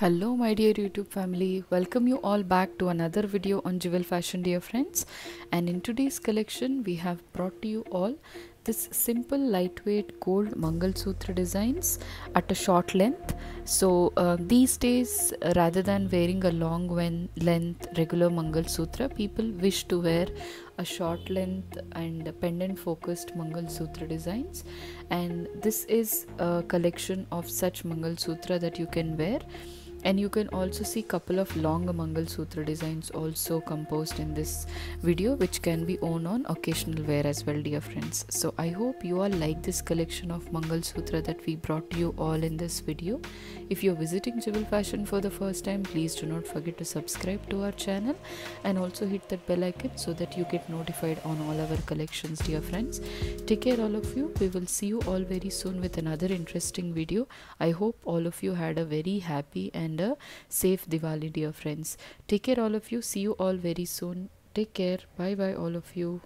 Hello my dear YouTube family, welcome you all back to another video on Jewel Fashion dear friends. And in today's collection we have brought to you all this simple lightweight gold Mangal Sutra designs at a short length. So uh, these days rather than wearing a long length regular Mangal Sutra people wish to wear a short length and pendant focused Mangal Sutra designs. And this is a collection of such Mangal Sutra that you can wear and you can also see couple of long mangal sutra designs also composed in this video which can be worn on occasional wear as well dear friends. So i hope you all like this collection of mangal sutra that we brought to you all in this video. If you're visiting jewel fashion for the first time please do not forget to subscribe to our channel and also hit that bell icon so that you get notified on all our collections dear friends. Take care all of you. We will see you all very soon with another interesting video. I hope all of you had a very happy and and a safe Diwali, dear friends. Take care, all of you. See you all very soon. Take care. Bye bye, all of you.